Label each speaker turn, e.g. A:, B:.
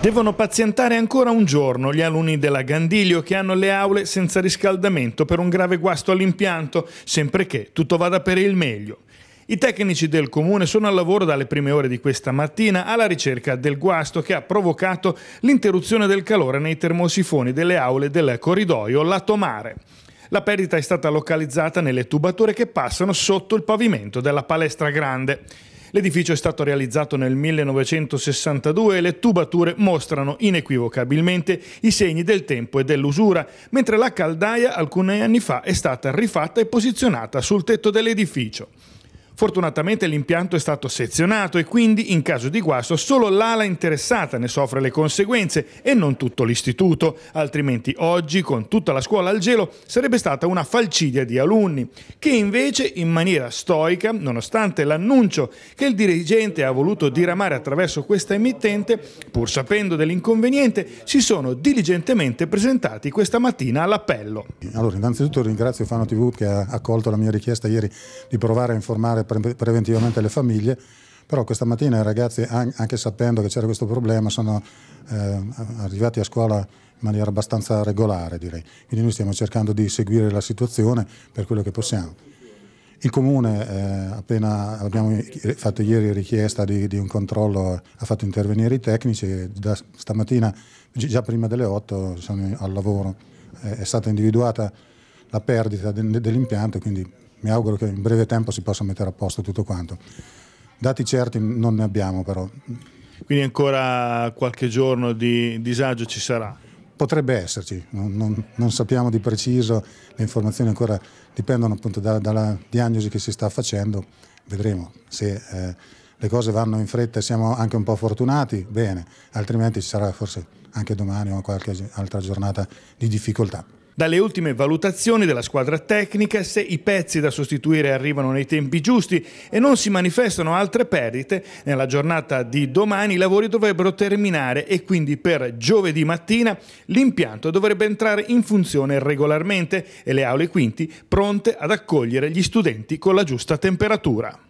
A: Devono pazientare ancora un giorno gli alunni della Gandilio che hanno le aule senza riscaldamento per un grave guasto all'impianto, sempre che tutto vada per il meglio. I tecnici del comune sono al lavoro dalle prime ore di questa mattina alla ricerca del guasto che ha provocato l'interruzione del calore nei termosifoni delle aule del corridoio lato mare. La perdita è stata localizzata nelle tubature che passano sotto il pavimento della palestra grande. L'edificio è stato realizzato nel 1962 e le tubature mostrano inequivocabilmente i segni del tempo e dell'usura, mentre la caldaia alcuni anni fa è stata rifatta e posizionata sul tetto dell'edificio. Fortunatamente l'impianto è stato sezionato e quindi in caso di guasto solo l'ala interessata ne soffre le conseguenze e non tutto l'istituto, altrimenti oggi con tutta la scuola al gelo sarebbe stata una falcidia di alunni, che invece in maniera stoica, nonostante l'annuncio che il dirigente ha voluto diramare attraverso questa emittente, pur sapendo dell'inconveniente, si sono diligentemente presentati questa mattina all'appello.
B: Allora, innanzitutto ringrazio Fano TV che ha accolto la mia richiesta ieri di provare a informare pre preventivamente le famiglie, però questa mattina i ragazzi, anche sapendo che c'era questo problema, sono eh, arrivati a scuola in maniera abbastanza regolare, direi. Quindi noi stiamo cercando di seguire la situazione per quello che possiamo. Il Comune, eh, appena abbiamo fatto ieri richiesta di, di, un controllo, ha fatto intervenire i tecnici da stamattina, già prima delle 8, sono al lavoro. Eh, è stata individuata la perdita de, dell'impianto, quindi mi auguro che in breve tempo si possa mettere a posto tutto quanto. Dati certi non ne abbiamo però.
A: Quindi ancora qualche giorno di disagio ci sarà?
B: Potrebbe esserci, non, non, non sappiamo di preciso, le informazioni ancora dipendono appunto da, dalla diagnosi che si sta facendo, vedremo se eh, le cose vanno in fretta e siamo anche un po' fortunati, bene, altrimenti ci sarà forse anche domani o qualche altra giornata di difficoltà.
A: Dalle ultime valutazioni della squadra tecnica, se i pezzi da sostituire arrivano nei tempi giusti e non si manifestano altre perdite, nella giornata di domani i lavori dovrebbero terminare e quindi per giovedì mattina l'impianto dovrebbe entrare in funzione regolarmente e le aule quinti pronte ad accogliere gli studenti con la giusta temperatura.